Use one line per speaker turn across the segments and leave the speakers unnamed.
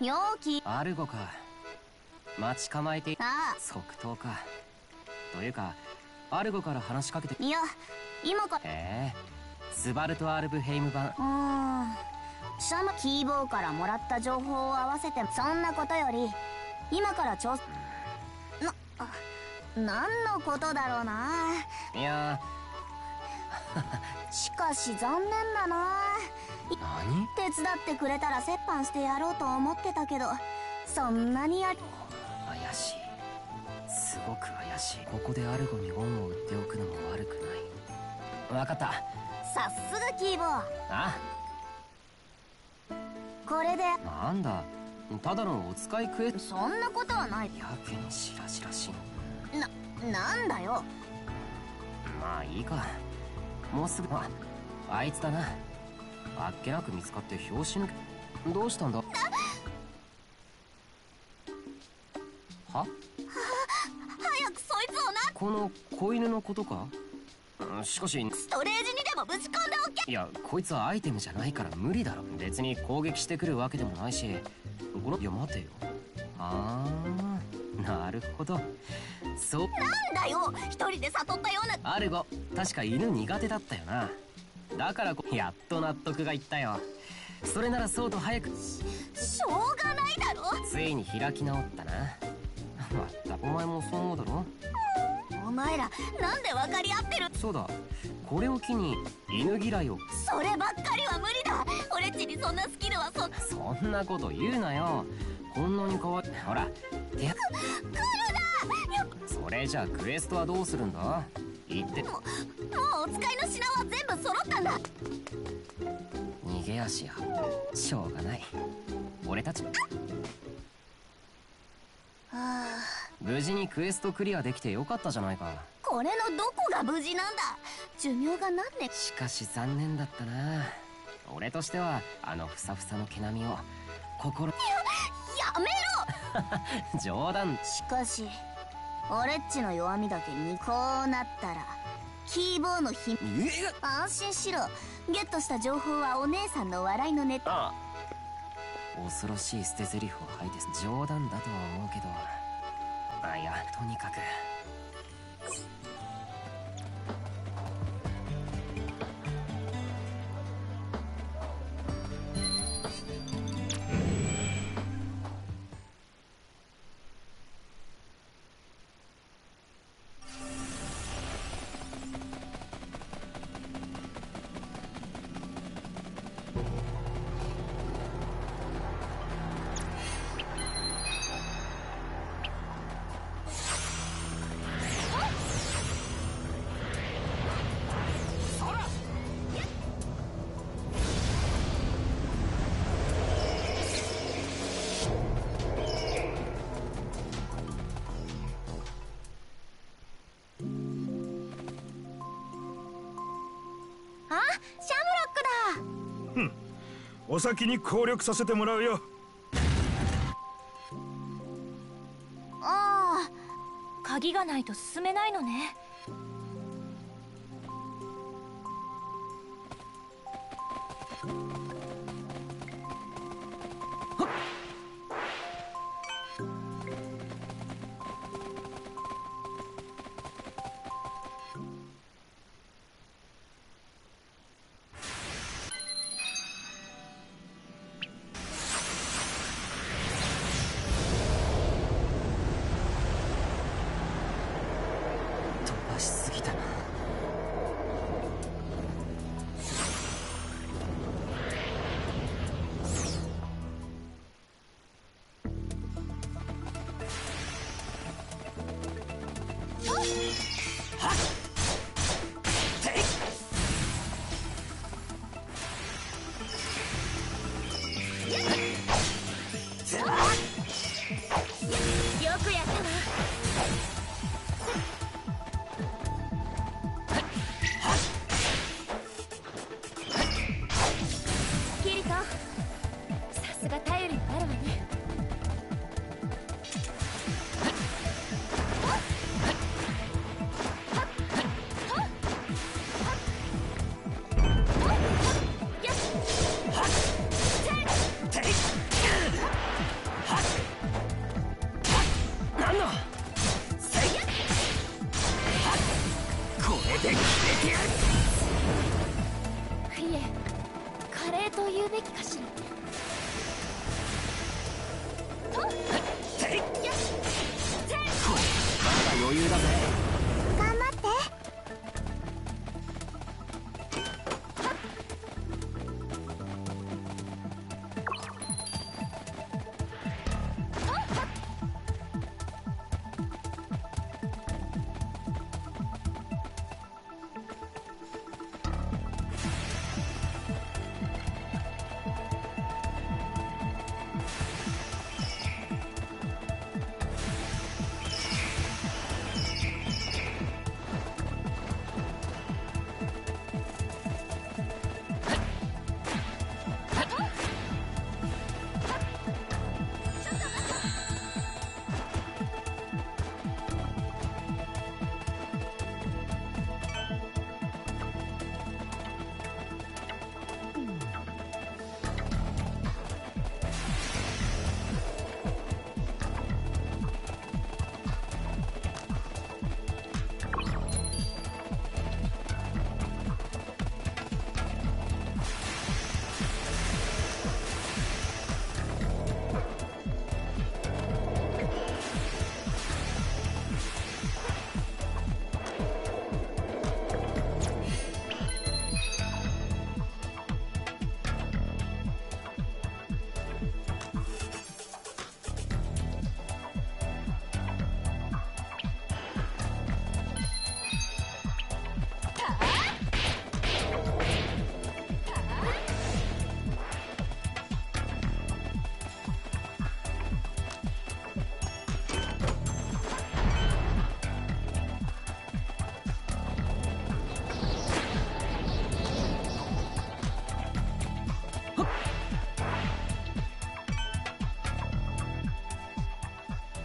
陽気
アルゴか。待ち構えて
あ。
即答か。というかアルゴから話しかけて。
あいや今か
ええスバルト・アルブヘイム版。
うーん。シャマキーボーからもらった情報を合わせてそんなことより今から調査。なあ何のことだろうな。い
や
しかし残念だな
何？
手伝ってくれたら折半してやろうと思ってたけどそんなにやり
怪しい。すごく怪しい。ここでアルゴに恩を売っておくのも悪くない。分かった。
さっすがキーボー。
あ？
これで
なんだ。ただのお使いクエス
そんなことはない。
やけにしらしらしい
ななんだよ。
まあいいか。もうすぐ。ああいつだなあっけなく見つかって拍子抜けどうしたんだ？は？
早くそいつをな。
この子犬のことか？うんしかし
ストレージにでもぶち込んでおけ。
いやこいつはアイテムじゃないから無理だろ。別に攻撃してくるわけでもないしこのいや待てよ。あーなるほど。そう。
なんだよ。一人で悟ったような。
アルゴ確か犬苦手だったよなだからこやっと納得がいったよ。それならそうと早く。
しょうがないだろ？
ついに開き直ったな。まったお前もそう思うだろ？
お前らなんで分かり合ってる？
そうだ。これを機に犬嫌いを。
そればっかりは無理だ。俺っちにそんなスキルはそ
そんなこと言うなよ。こんなに変わっほら手
来るな！よ
それじゃあクエストはどうするんだ？言って。
もうお使いの品は全部揃ったんだ。
逃げ足やしょうがない。俺たち
はあ。
無事にクエストクリアできてよかったじゃないか。
これのどこが無事なんだ。寿命が何年。
しかし残念だったな。俺としてはあのふさふさの毛並みを心。
やめろ。
冗談。
しかし俺っちの弱みだけにこうなったらキーボーの秘安心しろ。ゲットした情報はお姉さんの笑いのネタ。
あ。恐ろしい捨て台詞を吐いて冗談だとは思うけど。あいやとにかく
お先に攻略させてもらうよ。
ああ
鍵がないと進めないのね。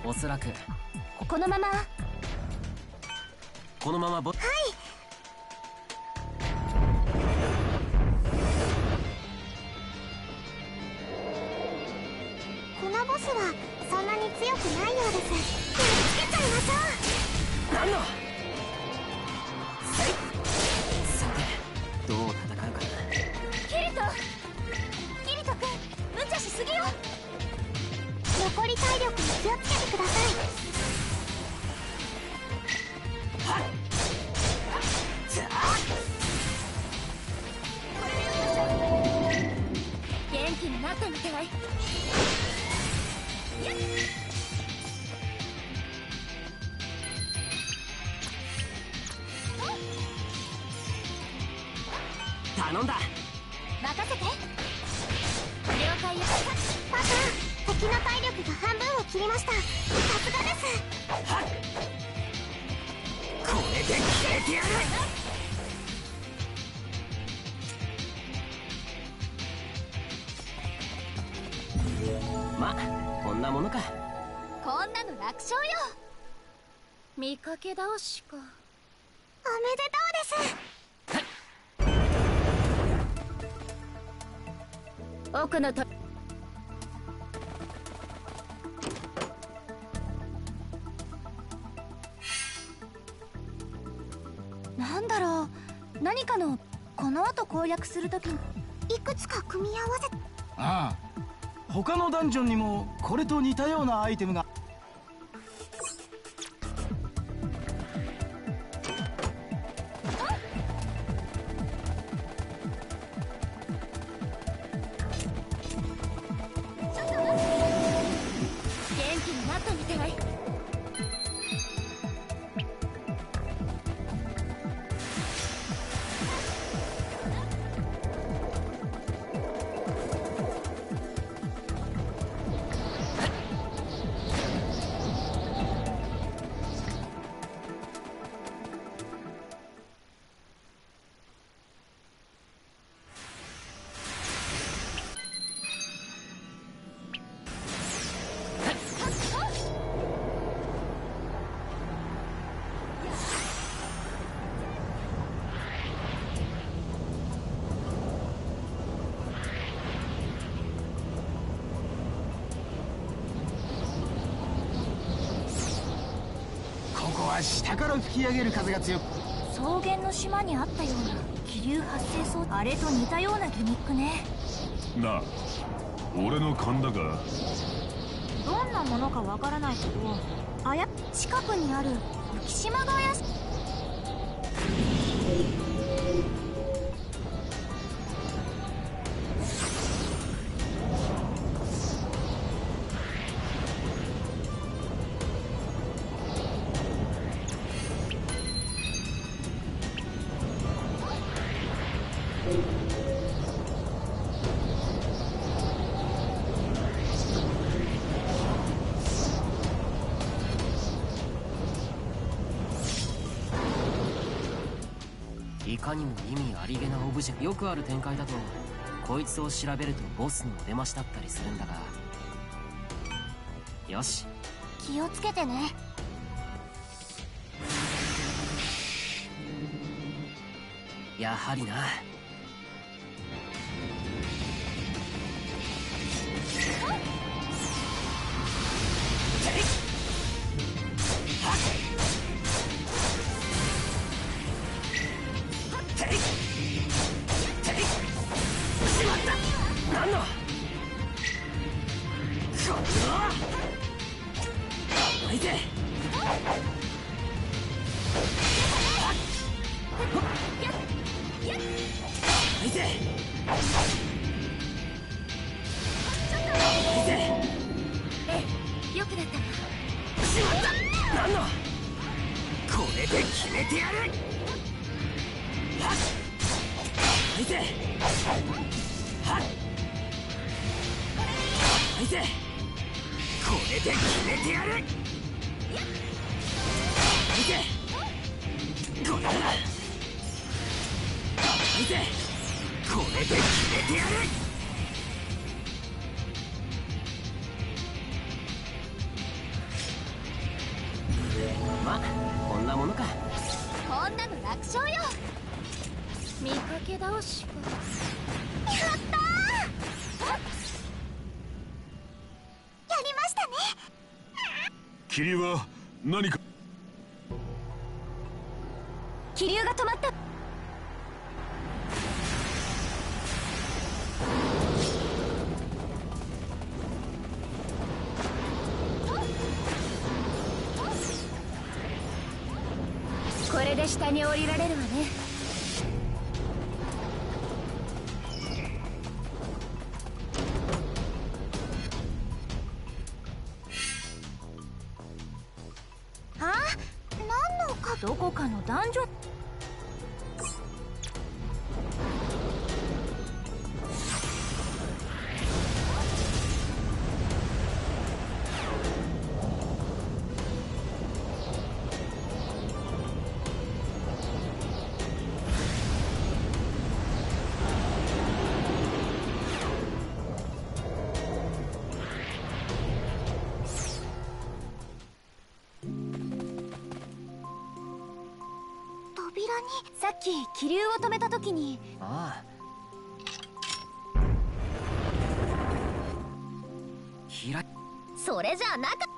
おそらく。
このまま。
このままぼ
こま
こんなものか。
こんなの楽勝よ。見かけ倒しか。
おめでとうです？
奥のと。
なんだろう。何かのこの後攻略するときにいくつか組み合わせ。
ああ他のダンジョンにもこれと似たようなアイテムが。下から吹き上げる風が強く
そ草原の島にあったような気流発生装あれと似たようなギミックね。
なあ俺の勘だが。
どんなものかわからないけどあや近くにある浮島が怪し
いかにも意味ありげなオブジェよくある展開だとこいつを調べるとボスのお出ましだったりするんだが。よし。
気をつけてね。
やはりないぜ。甘いぜ。甘いぜ。
ええよくだったわ
しまった。何の？これで決めてやる。はっ。甘いぜ。はっ。甘いぜ。これで決めてやる。甘いぜこれだ甘いぜこれで決めてやる。まこんなものか。
こんなの楽勝よ。見かけ倒しか。
やったー。やりましたね。
霧は何か？
れで下に降りられるわね。
にさっき気流を止めた時に。
ああ。
それじゃあなか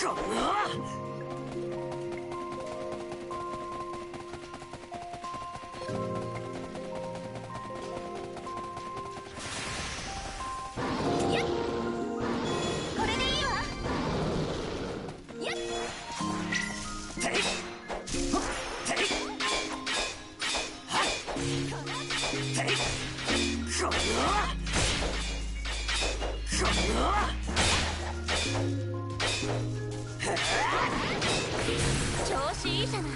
走啊調子いいじゃない。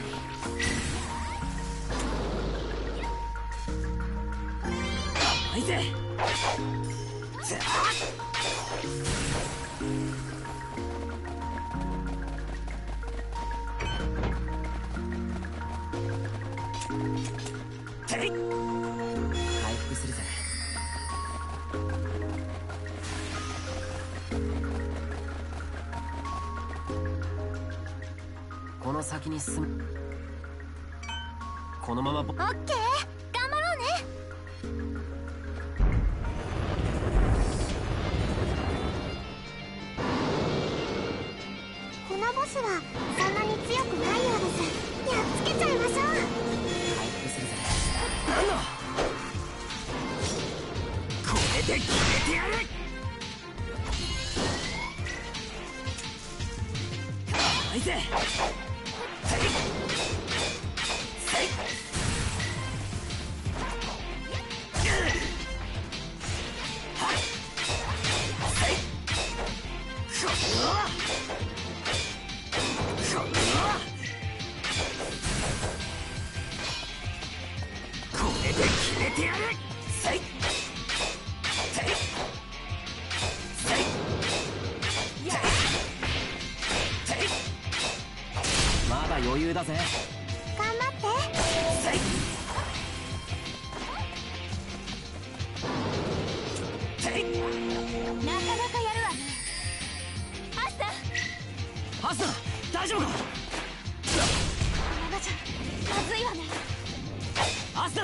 甘いぜ。に進むこのままぼ
オッケー Ugh! ス
だ。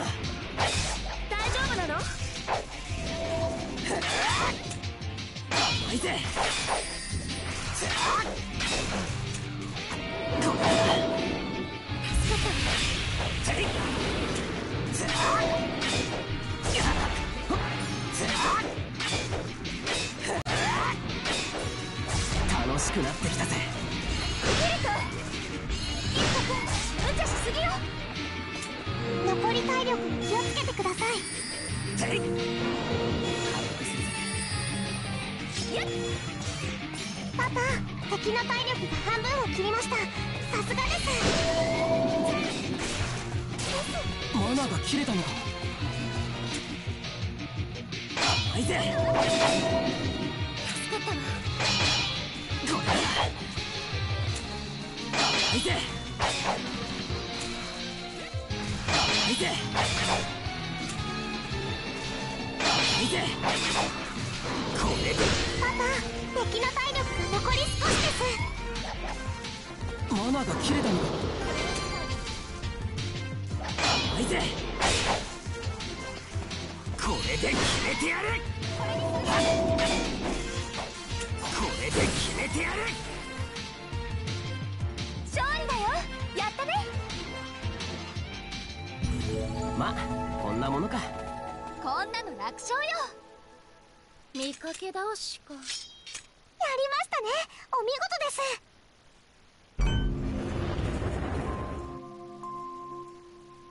大丈夫
なの？
甘いぜ
敵の体力が半分を切りました。さすがです。
マナーが切れたのか。甘いぜ。
助かったわ。
これだ。甘いぜ。甘いぜ。甘いぜ
パパ敵の体力が残り少しです。
マナーが切れたのか。甘いぜ。これで決めてやる。これで決めてやる。
勝利だよ。やったね。
まこんなものか。
こんなの楽勝よ見かけ倒しか。
やりましたね。お見事です。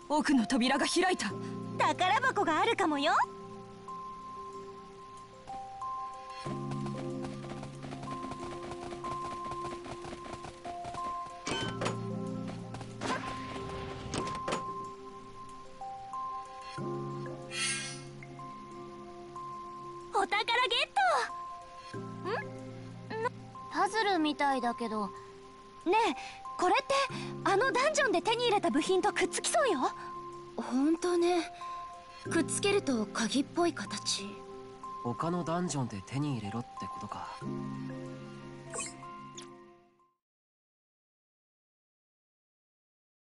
奥の扉が開いた。
宝箱があるかもよたいだけど。
ねえこれってあのダンジョンで手に入れた部品とくっつきそうよ。本当ね。くっつけると鍵っぽい形。
他のダンジョンで手に入れろってことか